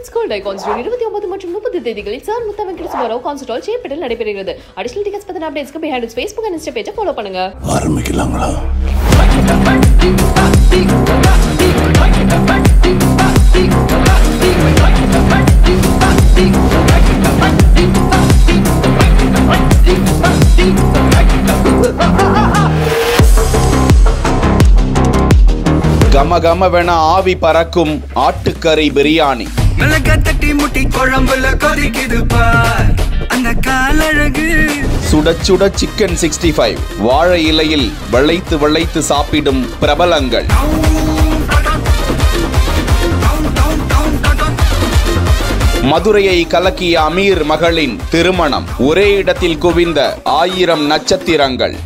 Richards gold icons June இருபத்தி ஒன்பது மற்றும் முப்பது தேதிகளில் சார் முத்த வெங்கட சுபாராவ் கான்சர்ட் சேப்பட்டில் நடைபெறுகிறது. அடிஷனல் டிக்கெட்ஸ் பத்தின அப்டேட்ஸ்க்கு பிஹைண்ட் ஃபேஸ்புக் அண்ட் இன்ஸ்டா பேஜை ஃபாலோ பண்ணுங்க. ஆரம்பிக்கலாங்களா? கம கமவென ஆவி பறக்கும் ஆட்டுக்கறி பிரியாணி. மிளக தட்டி முட்டி குழம்புல கொதிக்குது பார். அந்த காலழகு. சுட சுட சிக்கன் சிக்ஸ்டி ஃபைவ். வாழை இலையில் வளைத்து வளைத்து சாப்பிடும் பிரபலங்கள். மதுரையை கலக்கிய அமீர் மகளின் திருமணம். ஒரே இடத்தில் குவிந்த ஆயிரம் நட்சத்திரங்கள்.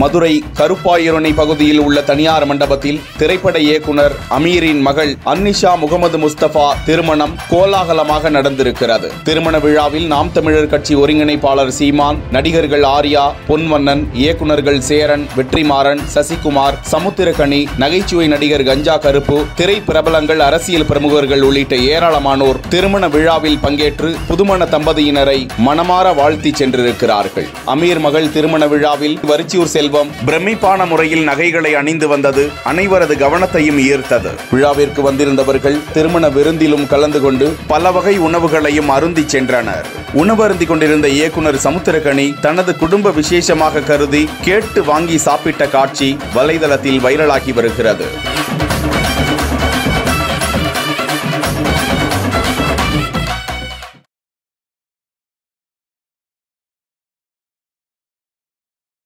மதுரை கருப்பாயிருணை பகுதியில் உள்ள தனியார் மண்டபத்தில் திரைப்பட இயக்குனர் அமீரின் மகள் அன்னிஷா முகமது முஸ்தபா திருமணம் கோலாகலமாக நடந்திருக்கிறது. திருமண விழாவில் நாம் தமிழர் கட்சி ஒருங்கிணைப்பாளர் சீமான் நடிகர்கள் ஆர்யா பொன்வண்ணன் இயக்குனர்கள் சேரன் வெற்றிமாறன் சசிகுமார் சமுத்திரகனி நகைச்சுவை நடிகர் கஞ்சா கருப்பு திரை பிரபலங்கள் அரசியல் பிரமுகர்கள் உள்ளிட்ட ஏராளமானோர் திருமண விழாவில் பங்கேற்று புதுமண தம்பதியினரை மனமாற வாழ்த்தி சென்றிருக்கிறார்கள். அமீர் மகள் திருமண விழாவில் வரிச்சியூர் செல்வம் பிரமிப்பான முறையில் நகைகளை அணிந்து வந்தது. அனைவரது கவனத்தையும் ஈர்த்தது. விழாவிற்கு வந்திருந்தவர்கள் திருமண விருந்திலும் கலந்து கொண்டு பல வகை உணவுகளையும் அருந்தி சென்றனர். உணவருந்தி கொண்டிருந்த இயக்குனர் சமுத்திரகனி தனது குடும்ப விசேஷமாக கருதி கேட்டு வாங்கி சாப்பிட்ட காட்சி வலைதளத்தில் வைரலாகி வருகிறது.